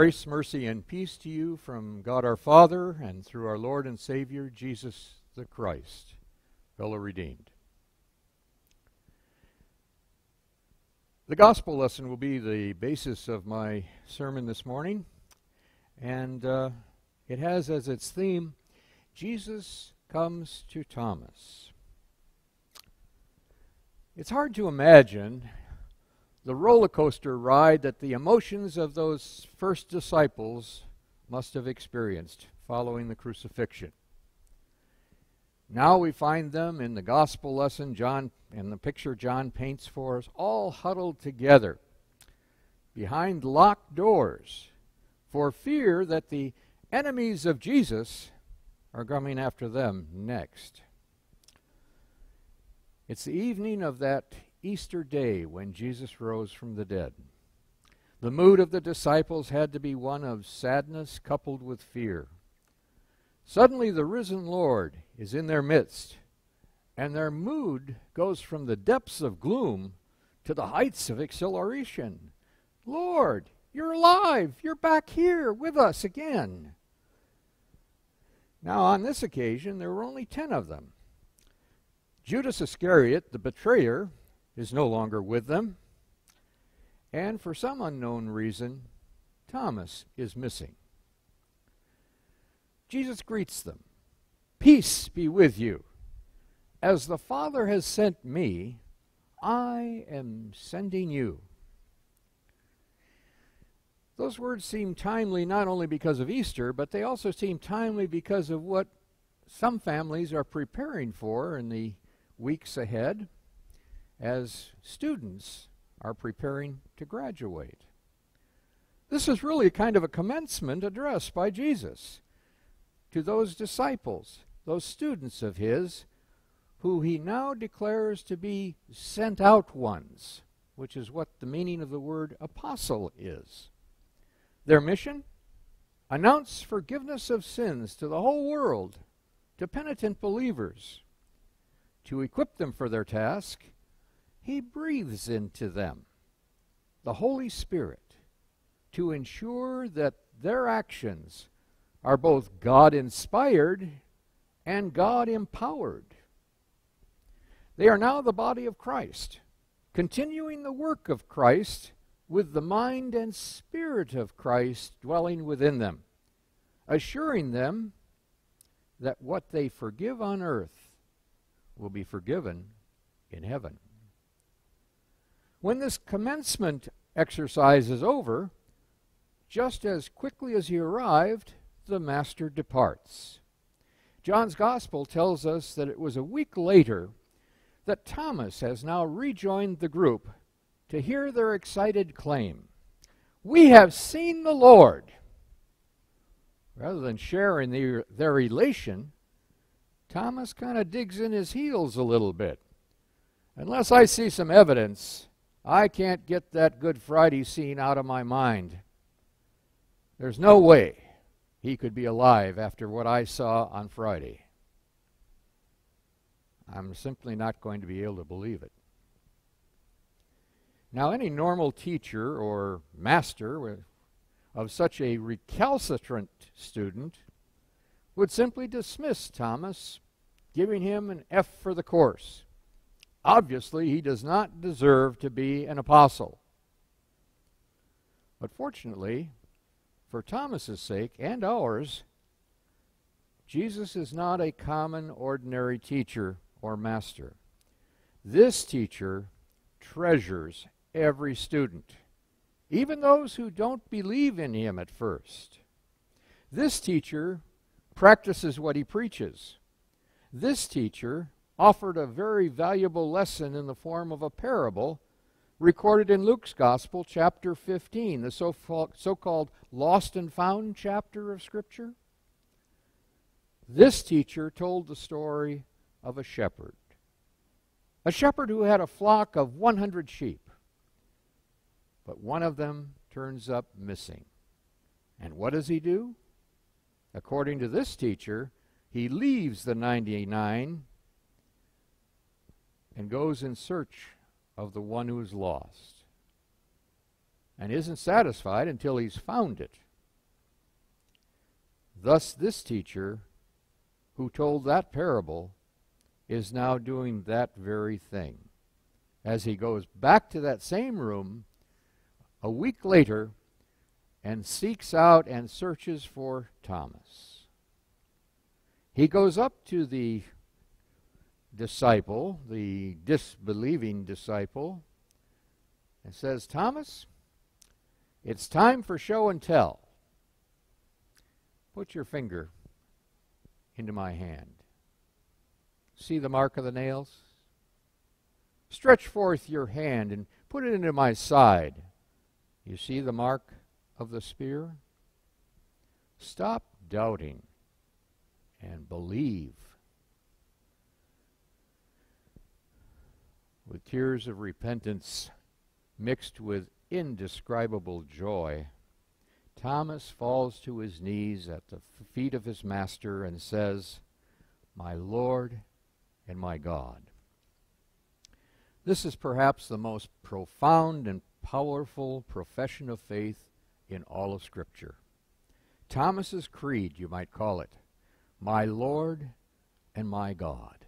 Grace, mercy, and peace to you from God our Father and through our Lord and Savior, Jesus the Christ, fellow redeemed. The gospel lesson will be the basis of my sermon this morning, and uh, it has as its theme Jesus comes to Thomas. It's hard to imagine the roller coaster ride that the emotions of those first disciples must have experienced following the crucifixion. Now we find them in the gospel lesson John and the picture John paints for us all huddled together behind locked doors for fear that the enemies of Jesus are coming after them next. It's the evening of that Easter day when Jesus rose from the dead. The mood of the disciples had to be one of sadness coupled with fear. Suddenly, the risen Lord is in their midst, and their mood goes from the depths of gloom to the heights of exhilaration. Lord, you're alive. You're back here with us again. Now, on this occasion, there were only ten of them. Judas Iscariot, the betrayer, is no longer with them. And for some unknown reason, Thomas is missing. Jesus greets them Peace be with you. As the Father has sent me, I am sending you. Those words seem timely not only because of Easter, but they also seem timely because of what some families are preparing for in the weeks ahead as students are preparing to graduate. This is really a kind of a commencement address by Jesus to those disciples, those students of his, who he now declares to be sent out ones, which is what the meaning of the word apostle is. Their mission? Announce forgiveness of sins to the whole world, to penitent believers, to equip them for their task he breathes into them the Holy Spirit to ensure that their actions are both God inspired and God empowered. They are now the body of Christ, continuing the work of Christ with the mind and spirit of Christ dwelling within them, assuring them that what they forgive on earth will be forgiven in heaven. When this commencement exercise is over, just as quickly as he arrived, the master departs. John's gospel tells us that it was a week later that Thomas has now rejoined the group to hear their excited claim We have seen the Lord. Rather than sharing their, their elation, Thomas kind of digs in his heels a little bit. Unless I see some evidence I can't get that Good Friday scene out of my mind. There's no way he could be alive after what I saw on Friday. I'm simply not going to be able to believe it. Now, any normal teacher or master of such a recalcitrant student would simply dismiss Thomas, giving him an F for the course. Obviously, he does not deserve to be an apostle. But fortunately, for Thomas's sake and ours, Jesus is not a common, ordinary teacher or master. This teacher treasures every student, even those who don't believe in him at first. This teacher practices what he preaches. This teacher offered a very valuable lesson in the form of a parable recorded in Luke's Gospel, chapter 15, the so called lost and found chapter of Scripture. This teacher told the story of a shepherd. A shepherd who had a flock of 100 sheep. But one of them turns up missing. And what does he do? According to this teacher, he leaves the 99 and goes in search of the one who is lost and isn't satisfied until he's found it. Thus, this teacher who told that parable is now doing that very thing. As he goes back to that same room a week later and seeks out and searches for Thomas. He goes up to the disciple, the disbelieving disciple, and says, Thomas, it's time for show and tell. Put your finger into my hand. See the mark of the nails? Stretch forth your hand and put it into my side. You see the mark of the spear? Stop doubting and believe. With tears of repentance mixed with indescribable joy, Thomas falls to his knees at the feet of his master and says, My Lord and my God. This is perhaps the most profound and powerful profession of faith in all of Scripture. Thomas's creed, you might call it, my Lord and my God.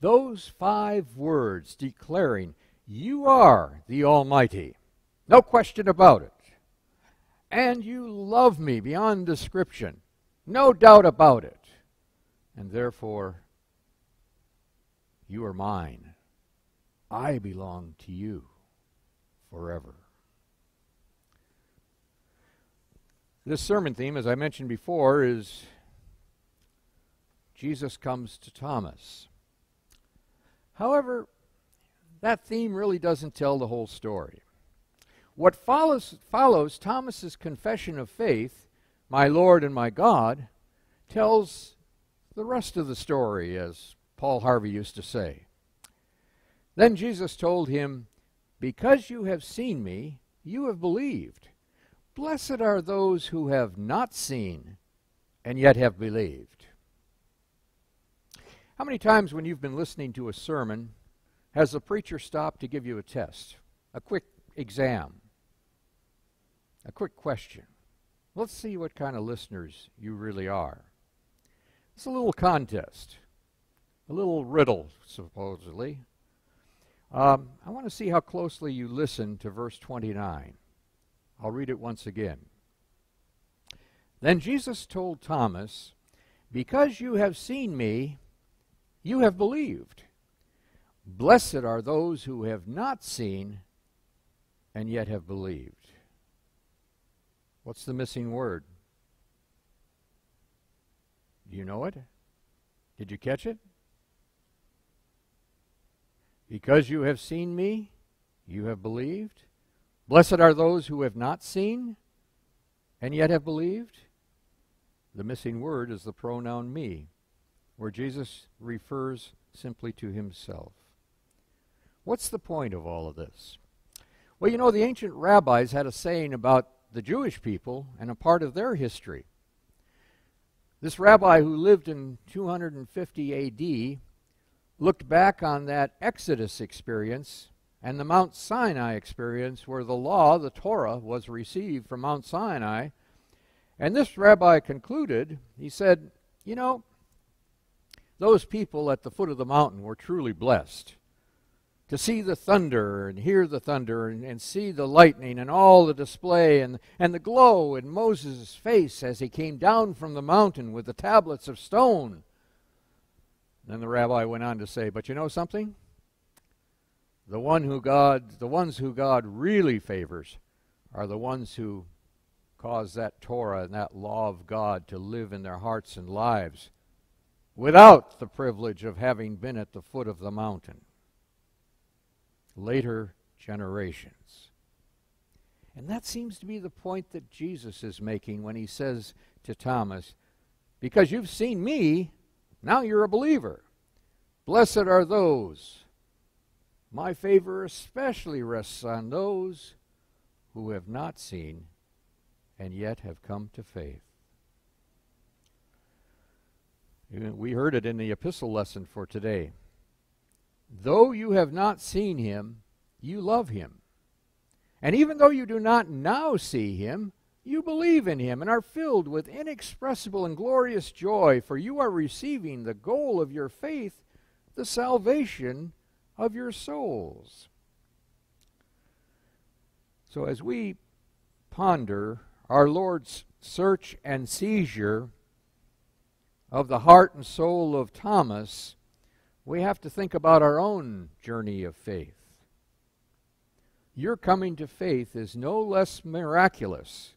Those five words declaring, You are the Almighty, no question about it. And you love me beyond description, no doubt about it. And therefore, you are mine. I belong to you forever. This sermon theme, as I mentioned before, is Jesus comes to Thomas. However, that theme really doesn't tell the whole story. What follows, follows Thomas's confession of faith, my Lord and my God, tells the rest of the story, as Paul Harvey used to say. Then Jesus told him, Because you have seen me, you have believed. Blessed are those who have not seen and yet have believed. How many times when you've been listening to a sermon has the preacher stopped to give you a test, a quick exam, a quick question? Let's see what kind of listeners you really are. It's a little contest, a little riddle, supposedly. Um, I want to see how closely you listen to verse 29. I'll read it once again. Then Jesus told Thomas, Because you have seen me, you have believed. Blessed are those who have not seen and yet have believed. What's the missing word? Do you know it? Did you catch it? Because you have seen me, you have believed. Blessed are those who have not seen and yet have believed. The missing word is the pronoun me, where Jesus refers simply to himself. What's the point of all of this? Well, you know, the ancient rabbis had a saying about the Jewish people and a part of their history. This rabbi who lived in 250 AD looked back on that Exodus experience and the Mount Sinai experience, where the law, the Torah, was received from Mount Sinai. And this rabbi concluded, he said, You know, those people at the foot of the mountain were truly blessed to see the thunder and hear the thunder and, and see the lightning and all the display and, and the glow in Moses' face as he came down from the mountain with the tablets of stone. Then the rabbi went on to say, But you know something? The one who God, the ones who God really favors are the ones who cause that Torah and that law of God to live in their hearts and lives without the privilege of having been at the foot of the mountain. Later generations. And that seems to be the point that Jesus is making when he says to Thomas, Because you've seen me, now you're a believer. Blessed are those my favor especially rests on those who have not seen and yet have come to faith. We heard it in the epistle lesson for today. Though you have not seen him, you love him. And even though you do not now see him, you believe in him and are filled with inexpressible and glorious joy, for you are receiving the goal of your faith, the salvation of your souls. So, as we ponder our Lord's search and seizure of the heart and soul of Thomas, we have to think about our own journey of faith. Your coming to faith is no less miraculous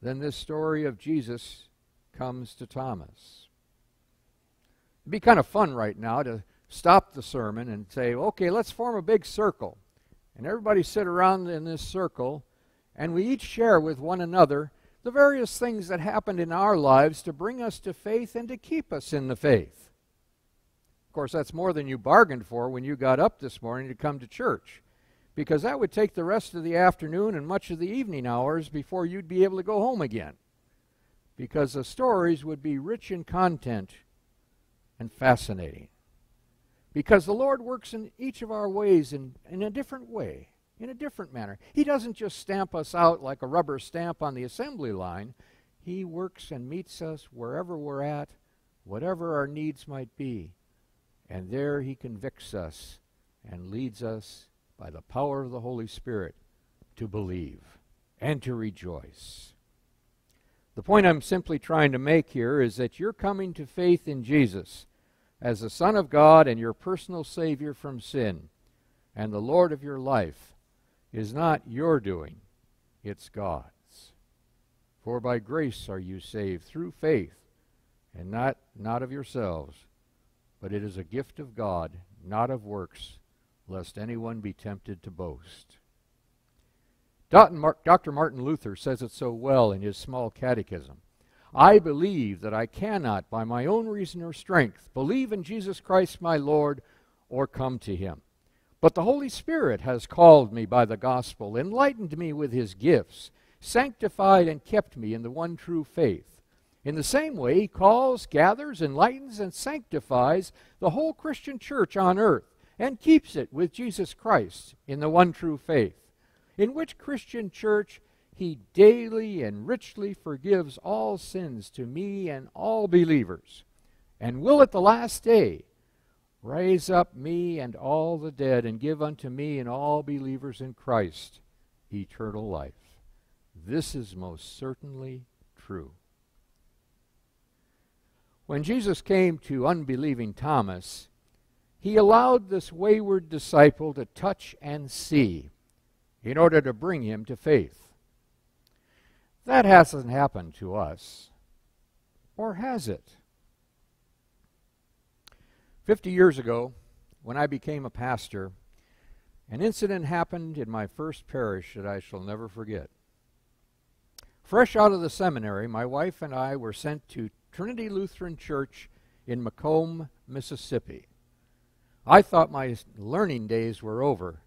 than this story of Jesus comes to Thomas. It'd be kind of fun right now to stop the sermon and say, okay, let's form a big circle. And everybody sit around in this circle, and we each share with one another the various things that happened in our lives to bring us to faith and to keep us in the faith. Of course, that's more than you bargained for when you got up this morning to come to church, because that would take the rest of the afternoon and much of the evening hours before you'd be able to go home again, because the stories would be rich in content and fascinating. Because the Lord works in each of our ways in, in a different way in a different manner. He doesn't just stamp us out like a rubber stamp on the assembly line. He works and meets us wherever we're at, whatever our needs might be. And there he convicts us and leads us by the power of the Holy Spirit to believe and to rejoice. The point I'm simply trying to make here is that you're coming to faith in Jesus as the Son of God and your personal Savior from sin and the Lord of your life is not your doing, it's God's. For by grace are you saved through faith, and not, not of yourselves, but it is a gift of God, not of works, lest anyone be tempted to boast. Dr. Martin Luther says it so well in his small catechism. I believe that I cannot, by my own reason or strength, believe in Jesus Christ my Lord or come to him. But the Holy Spirit has called me by the gospel, enlightened me with his gifts, sanctified and kept me in the one true faith. In the same way, he calls, gathers, enlightens, and sanctifies the whole Christian church on earth and keeps it with Jesus Christ in the one true faith, in which Christian church he daily and richly forgives all sins to me and all believers, and will at the last day Raise up me and all the dead, and give unto me and all believers in Christ eternal life. This is most certainly true. When Jesus came to unbelieving Thomas, he allowed this wayward disciple to touch and see in order to bring him to faith. That hasn't happened to us, or has it? Fifty years ago, when I became a pastor, an incident happened in my first parish that I shall never forget. Fresh out of the seminary, my wife and I were sent to Trinity Lutheran Church in McComb, Mississippi. I thought my learning days were over.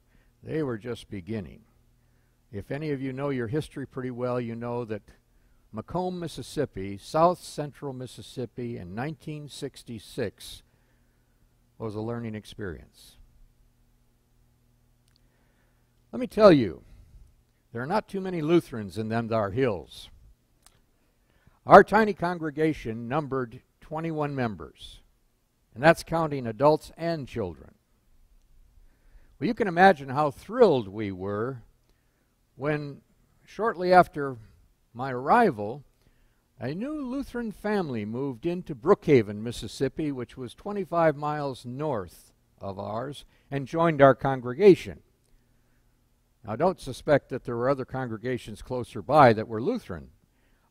They were just beginning. If any of you know your history pretty well, you know that McComb, Mississippi, south central Mississippi, in 1966 was a learning experience. Let me tell you, there are not too many Lutherans in them thar hills. Our tiny congregation numbered 21 members, and that's counting adults and children. Well, you can imagine how thrilled we were when, shortly after my arrival, a new Lutheran family moved into Brookhaven, Mississippi, which was 25 miles north of ours, and joined our congregation. Now, don't suspect that there were other congregations closer by that were Lutheran.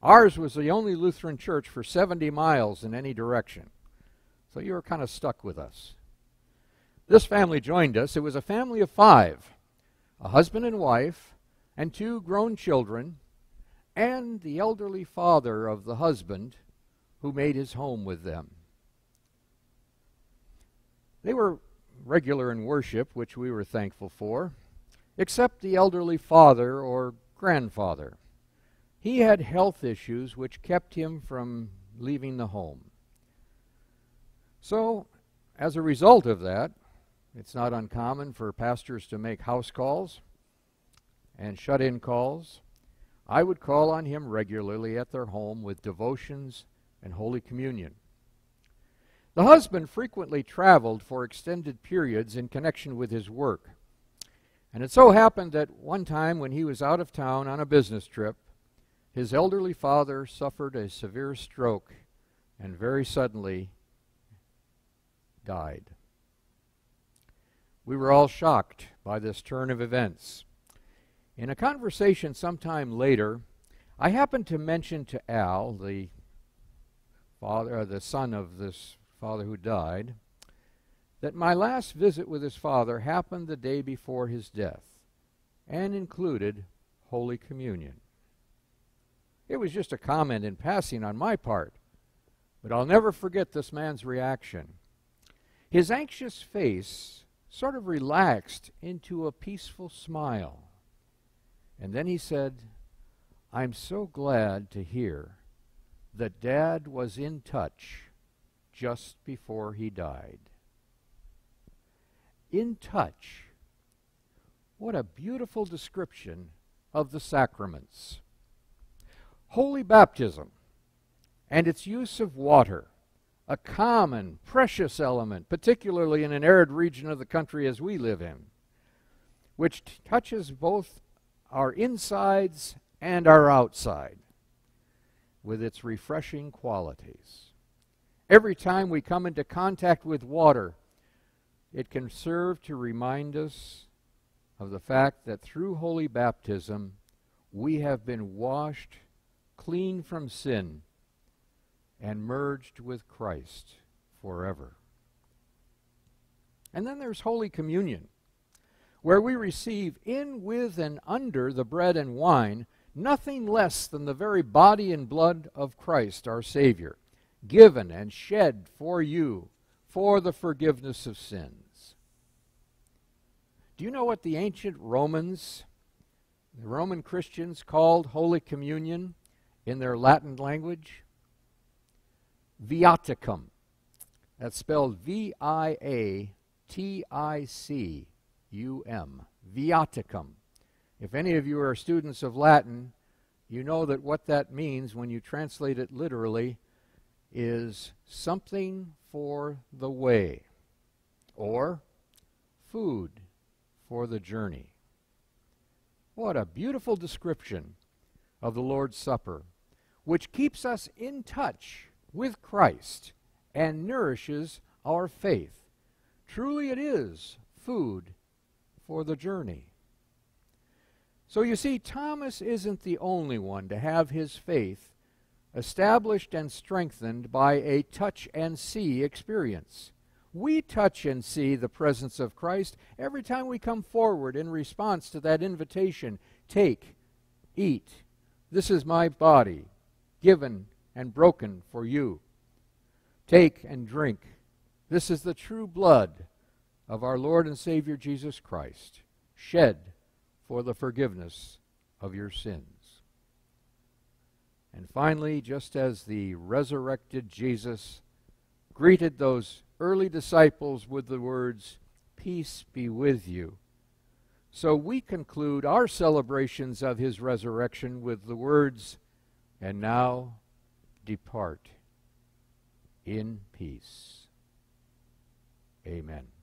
Ours was the only Lutheran church for 70 miles in any direction. So you were kind of stuck with us. This family joined us. It was a family of five a husband and wife, and two grown children and the elderly father of the husband who made his home with them. They were regular in worship, which we were thankful for, except the elderly father or grandfather. He had health issues which kept him from leaving the home. So, as a result of that, it's not uncommon for pastors to make house calls and shut in calls I would call on him regularly at their home with devotions and Holy Communion. The husband frequently traveled for extended periods in connection with his work. And it so happened that one time when he was out of town on a business trip, his elderly father suffered a severe stroke and very suddenly died. We were all shocked by this turn of events. In a conversation sometime later, I happened to mention to Al, the father, uh, the son of this father who died, that my last visit with his father happened the day before his death and included Holy Communion. It was just a comment in passing on my part, but I'll never forget this man's reaction. His anxious face sort of relaxed into a peaceful smile. And then he said, I'm so glad to hear that Dad was in touch just before he died. In touch. What a beautiful description of the sacraments. Holy baptism and its use of water, a common, precious element, particularly in an arid region of the country as we live in, which touches both our insides and our outside with its refreshing qualities. Every time we come into contact with water, it can serve to remind us of the fact that through holy baptism, we have been washed clean from sin and merged with Christ forever. And then there's Holy Communion, where we receive in, with, and under the bread and wine nothing less than the very body and blood of Christ our Savior given and shed for you for the forgiveness of sins. Do you know what the ancient Romans, the Roman Christians, called Holy Communion in their Latin language? Viaticum. That's spelled V I A T I C U M. Viaticum. If any of you are students of Latin, you know that what that means when you translate it literally is something for the way or food for the journey. What a beautiful description of the Lord's Supper, which keeps us in touch with Christ and nourishes our faith. Truly, it is food for the journey. So you see, Thomas isn't the only one to have his faith established and strengthened by a touch and see experience. We touch and see the presence of Christ every time we come forward in response to that invitation take, eat. This is my body, given and broken for you. Take and drink. This is the true blood of our Lord and Savior Jesus Christ, shed for the forgiveness of your sins. And finally, just as the resurrected Jesus greeted those early disciples with the words, Peace be with you, so we conclude our celebrations of his resurrection with the words, And now depart in peace. Amen.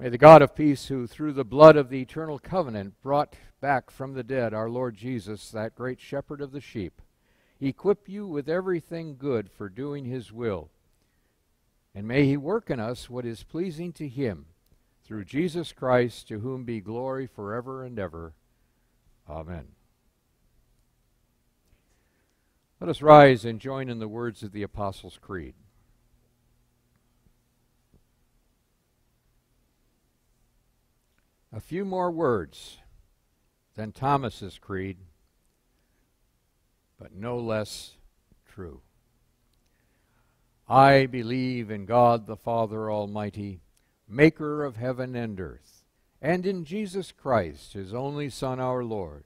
May the God of peace, who through the blood of the eternal covenant brought back from the dead our Lord Jesus, that great shepherd of the sheep, equip you with everything good for doing his will. And may he work in us what is pleasing to him, through Jesus Christ, to whom be glory forever and ever. Amen. Let us rise and join in the words of the Apostles' Creed. A few more words than Thomas's creed, but no less true. I believe in God the Father Almighty, maker of heaven and earth, and in Jesus Christ, his only Son, our Lord,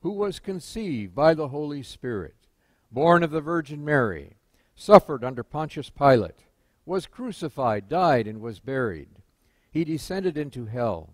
who was conceived by the Holy Spirit, born of the Virgin Mary, suffered under Pontius Pilate, was crucified, died, and was buried. He descended into hell.